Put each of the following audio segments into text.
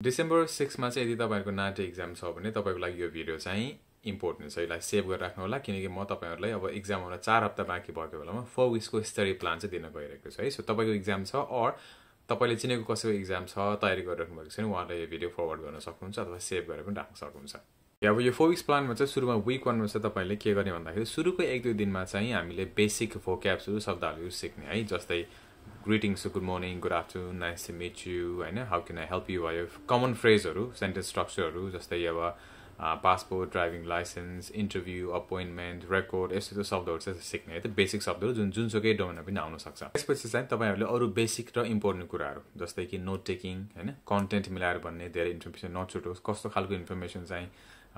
December सिक्समा चाहिँ यदि तपाईँहरूको नाटे इक्जाम छ भने तपाईँको लागि यो भिडियो चाहिँ इम्पोर्टेन्ट छ। यसलाई सेभ गरेर राख्नु होला किनकि म तपाईँहरूलाई अब इक्जाम आउन चार हप्ता बाँकी भएको बेलामा फोर विक्सको स्टडी प्लान चाहिँ दिन गइरहेको छु है। सो तपाईँको इक्जाम छ अर तपाईँले चिनेको कसैको इक्जाम छ तयारी गरिराख्नु भएको छ भने उहाँलाई यो भिडियो फरवर्ड गर्न सक्नुहुन्छ अथवा सेभ गरेर पनि राख्न सक्नुहुन्छ। अब यो फोर विक्स प्लानमा चाहिँ सुरुमा विक वानमा चाहिँ तपाईँले के गर्ने भन्दाखेरि सुरुको एक दुई दिनमा चाहिँ हामीले बेसिक फोक्याप्सहरू शब्दहरू सिक्ने है। जस्तै greetings good morning good afternoon nice to meet you होइन? How can I help you भयो कमन फ्रेजहरू सेन्टेन्स स्ट्रक्चरहरू जस्तै अब passport driving licence interview appointment record यस्तो यस्तो शब्दहरू चाहिँ सिक्ने है? त बेसिक शब्दहरू जुन जुनसुकै डोमेनमा पनि आउन सक्छ। त्यसपछि चाहिँ तपाईँहरूले अरू बेसिक र इम्पोर्टेन्ट कुराहरू जस्तै कि नोट टेकिङ होइन? कन्टेन्ट मिलाएर भन्ने धेरै इन्फर्मेसन नछुटोस् कस्तो खालको इन्फर्मेसन चाहिँ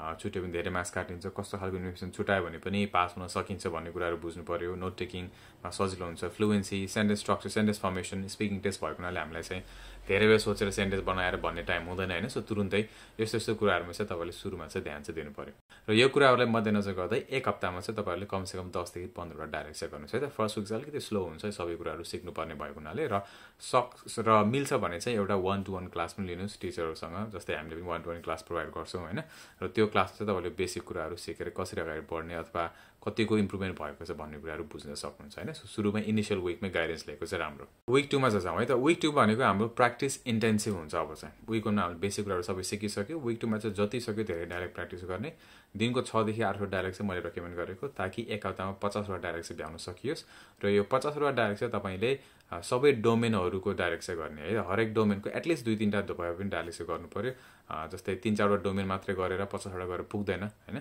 छुट्यो भने धेरै मार्क्स काटिन्छ। कस्तो खालको इन्फर्मेसन छुट्यायो भने पनि पास हुन सकिन्छ भन्ने कुराहरू बुझ्नु पऱ्यो नोट टेकिङमा सजिलो हुन्छ। Fluency sentence structure sentence formation speaking test भएको हुनाले हामीलाई चाहिँ धेरै बेला सोचेर सेन्टेन्स बनाएर भन्ने टाइम हुँदैन होइन। सो तुरुन्तै यस्तो यस्तो कुराहरूमा चाहिँ तपाईँले सुरुमा चाहिँ ध्यान चाहिँ दिनु पऱ्यो र यो कुराहरूलाई मध्यनजर गर्दै एक हप्तामा चाहिँ तपाईँहरूले कमसेकम दसदेखि पन्ध्रवटा डाइरेक्ट चाहिँ गर्नुहोस् है। त फर्स्ट विक चाहिँ अलिकति स्लो हुन्छ सबै कुराहरू सिक्नुपर्ने भएको हुनाले र सक्स र मिल्छ भने चाहिँ एउटा वान टू वान क्लास पनि लिनुहोस् टिचरहरूसँग जस्तै हामीले पनि one two one class provide गर्छौँ होइन। र त्यो क्लास चाहिँ तपाईँले बेसिक कुराहरू सिकेर कसरी अगाडि बढ्ने अथवा कतिको इम्प्रुभमेन्ट भएको छ भन्ने कुराहरू बुझ्न सक्नुहुन्छ होइन? सो सुरुमै इनिसियल विकमै गाइडेन्स लिएको चाहिँ राम्रो। विक टूमा चाहिँ जाउँ है त? विक टू भनेको हाम्रो प्र्याक्टिस इन्टेन्सिभ हुन्छ अब चाहिँ। विक वानमा हामीले बेसिक कुराहरू सबै सिकिसक्यो। विक टूमा चाहिँ जति सक्यो धेरै डाइरेक्ट प्र्याक्टिस गर्ने। दिनको छदेखि आठवटा डाइरेक्ट चाहिँ मैले रेकमेन्ड गरेको ताकि एक हप्तामा पचासवटा डाइरेक्ट चाहिँ भ्याउन सकियोस्। र यो पचासवटा डाइरेक्ट चाहिँ तपाईँले सबै डोमेनहरूको डाइरेक्ट चाहिँ गर्ने है? हरेक डोमेनको एटलिस्ट दुई तिनवटा भए पनि डाइरेक्ट चाहिँ गर्नु पऱ्यो जस्तै तिन चारवटा डोमेन मात्रै गरेर पचासवटा गरेर पुग्दैन होइन?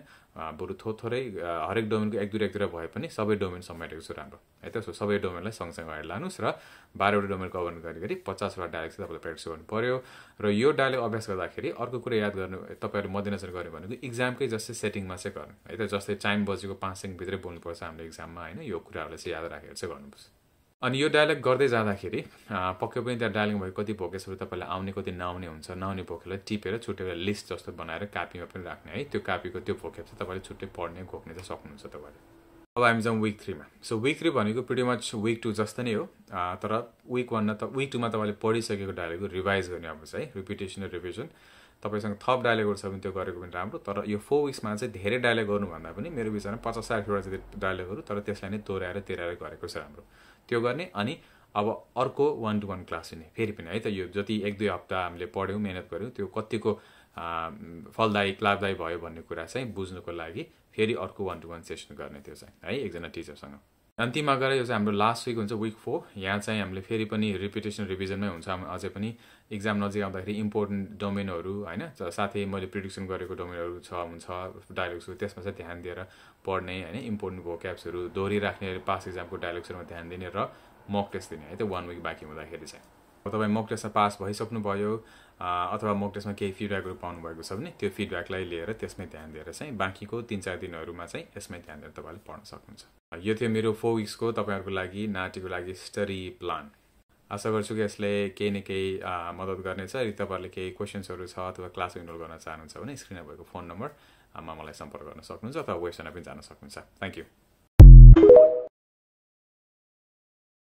बरु थो थोरै हरेक डोमेनको एक दुई एक दुईवटा भए पनि सबै डोमेन समेटेको छु राम्रो। है त सो सबै डोमेनलाई सँगसँगै अगाडि लानुहोस् र बाह्रवटा डोमेन कभर गरी गरी पचासवटा डाइलेक्ट चाहिँ तपाईँले प्र्याक्टिस गर्नु पऱ्यो र यो डाइलेक्ट अभ्यास गर्दाखेरि अर्को कुरा याद गर्नु तपाईँहरू मध्यनजर गर्यो भनेको इक्जामकै जस्तै सेटिङमा चाहिँ गर्नु। है त जस्तै टाइम बजेको पाँच सेकेन्डभित्रै बोल्नुपर्छ हामीले इक्जाममा होइन? यो कुराहरूलाई चाहिँ याद राखेर चाहिँ गर्नुपर्छ। अनि यो डायलग गर्दै जाँदाखेरि पक्कै पनि त्यहाँ डायलग भएको कति भोकेसहरू तपाईँलाई आउने कति नआउने हुन्छ। नआउने भोकेलाई टिपेर छुट्टै लिस्ट जस्तो बनाएर कापीमा पनि राख्ने है। त्यो कापीको त्यो भोकेप चाहिँ तपाईँले छुट्टै पढ्ने घोक्ने चाहिँ सक्नुहुन्छ तपाईँले। अब हामी जाउँ विक थ्रीमा सो विक थ्री भनेको प्रिटी मच विक टू जस्तो नै हो। तर विक वानमा त विक टूमा तपाईँले पढिसकेको डायलगको रिभाइज गर्ने अब है। रिपिटेसन र रिभिजन तपाईँसँग थप डायलगहरू छ भने त्यो गरेको पनि राम्रो। तर यो फोर विक्समा चाहिँ धेरै डायलग गर्नुभन्दा पनि मेरो विचारमा पचास साठीवटा चाहिँ डायलगहरू तर त्यसलाई नै दोहोऱ्याएर तेह्राएर गरेको छ राम्रो। त्यो गर्ने अनि अब अर्को वान टू वान क्लास हुने। फेरि पनि है त यो जति एक दुई हप्ता हामीले पढ्यौँ मिहिनेत गऱ्यौँ त्यो कतिको फलदायी लाभदायी भयो भन्ने कुरा चाहिँ बुझ्नुको लागि फेरि अर्को वान टू वान सेसन गर्ने त्यो चाहिँ है एकजना टिचरसँग अन्तिममा गएर यो चाहिँ हाम्रो लास्ट विक हुन्छ विक फोर यहाँ चाहिँ हामीले फेरि पनि रिपिटेसन रिभिजनमै हुन्छ। अझै पनि इक्जाम नजिक आउँदाखेरि इम्पोर्टेन्ट डोमेनहरू होइन? साथै मैले प्रिडिक्सन गरेको डोमेनहरू छ हुन्छ डायलग्सहरू त्यसमा चाहिँ ध्यान दिएर पढ्ने होइन? इम्पोर्टेन्ट भोक्याप्सहरू दोहोरिराख्ने पास इक्जामको डायलग्सहरूमा ध्यान दिने र मक टेस्ट दिने है? त वान विक बाँकी हुँदाखेरि चाहिँ। तपाईँ मक टेस्टमा पास भइसक्नु भयो अथवा मक टेस्टमा केही फिडब्याकहरू पाउनुभएको छ भने त्यो फिडब्याकलाई लिएर त्यसमै ध्यान दिएर चाहिँ बाँकीको तिन चार दिनहरूमा चाहिँ यसमै ध्यान दिएर तपाईँले पढ्न सक्नुहुन्छ। यो थियो मेरो फोर विक्सको तपाईँहरूको लागि नाटीको लागि स्टडी प्लान आशा गर्छु कि यसले केही न केही मद्दत गर्नेछ। यदि तपाईँहरूले केही क्वेसन्सहरू छ अथवा क्लास इनरोल गर्न चाहनुहुन्छ भने स्क्रिनमा भएको फोन नम्बरमा मलाई सम्पर्क गर्न सक्नुहुन्छ अथवा वेबसाइटमा पनि जान सक्नुहुन्छ। Thank you